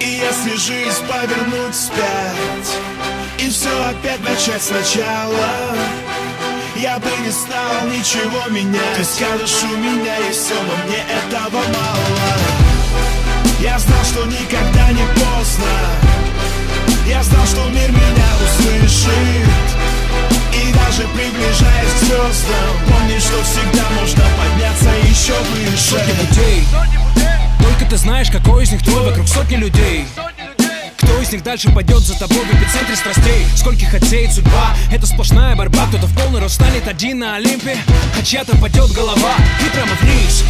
И если жизнь повернуть вспять И все опять начать сначала Я бы не стал ничего менять. Ты скажешь, у меня есть все, но мне этого мало. Я знал, что никогда не поздно. Я знал, что мир меня услышит. И даже приближаясь к звездам Помни, что всегда можно подняться еще выше. Только ты знаешь, какой из них твой? Вокруг сотни людей. Кто из них дальше пойдет за тобой в эпицентре страстей? Скольких отсеет судьба? Это сплошная борьба. Кто-то в полный рост станет один на Олимпе. А чья-то падет голова. И прямо вниз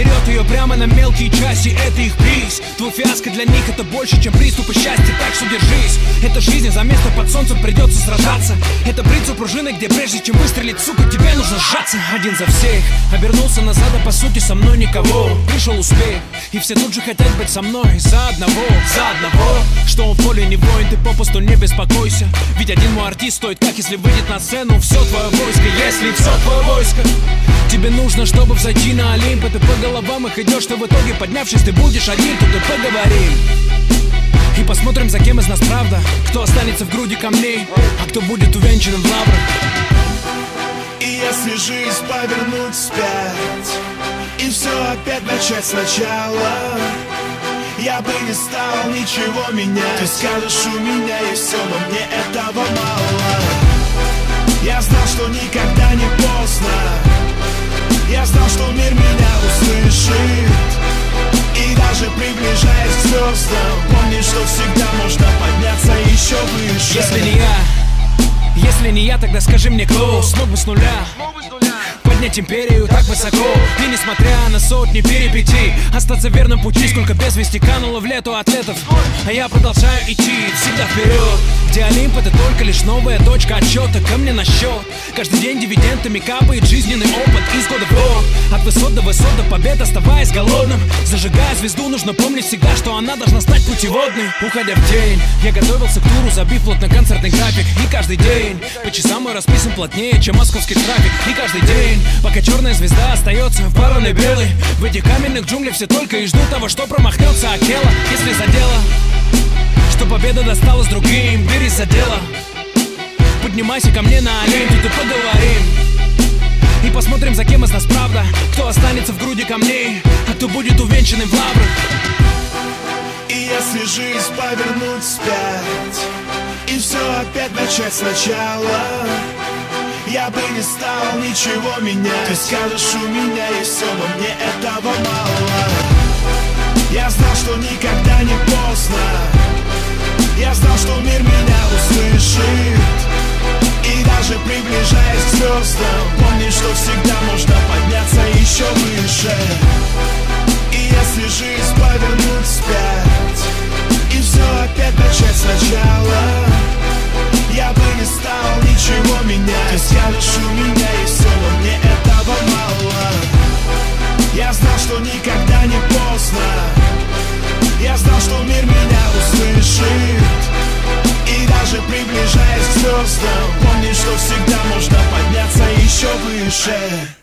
Раздерет ее прямо на мелкие части Это их приз. Твой фиаско для них это больше, чем приступы счастья Так что держись. Это жизнь, за место под солнцем придется сражаться. Это бриться пружины, где прежде чем выстрелить, сука, тебе нужно сжаться. Один за всех. Обернулся назад, а по сути со мной никого. Пришел успех. И все тут же хотят быть со мной. За одного, за одного. Что он в поле не воин, ты попусту не беспокойся. Ведь один мой артист стоит как, если выйдет на сцену. Все твое войско, если все твое войско нужно, чтобы взойти на Олимп. Ты по головам их идешь, что в итоге поднявшись ты будешь один. Тут и поговорим. И посмотрим, за кем из нас правда. Кто останется в груди камней А кто будет увенчанным в лаврах. И если жизнь повернуть вспять И все опять начать сначала я бы не стал ничего менять. Ты скажешь, у меня есть все, но мне этого мало. Я знал, что никогда не поздно Я знал, что мир меня услышит И даже приближаясь к звездам Помни, что всегда можно подняться еще выше. Если не я, если не я, тогда скажи мне кто? Смог бы с нуля поднять империю так высоко. И несмотря на сотни перипетий Остаться в верном пути, сколько без вести кануло в лету атлетов. А я продолжаю идти всегда вперед. Где Олимп это только лишь новая точка отсчета Ко мне на счет. Каждый день дивидендами капает жизненный опыт Из года в год. От высот до высот до побед оставаясь голодным. Зажигая звезду, нужно помнить всегда, что она должна стать путеводной. Уходя в день, я готовился к туру, забив плотно концертный график. И каждый день по часам мой расписан плотнее, чем московский трафик. И каждый день Пока черная звезда остается в вороной белой. В этих каменных джунглях все только и ждут того, что промахнется Акела Если за дело, что победа досталась другим Берись за дело. Поднимайся ко мне на Олимп, тут и поговорим. И посмотрим, за кем из нас правда Кто останется в груди камней, а кто будет увенчанным в лаврах. И если жизнь повернуть вспять И все опять начать сначала я бы не стал ничего менять. Ты скажешь, у меня есть все, но мне этого мало. Я знал, что никогда не поздно. Я знал, что мир меня услышит. И даже приближаясь к звездам Помни, что всегда что мир меня услышит. И даже приближаясь к звездам Помни, что всегда можно подняться еще выше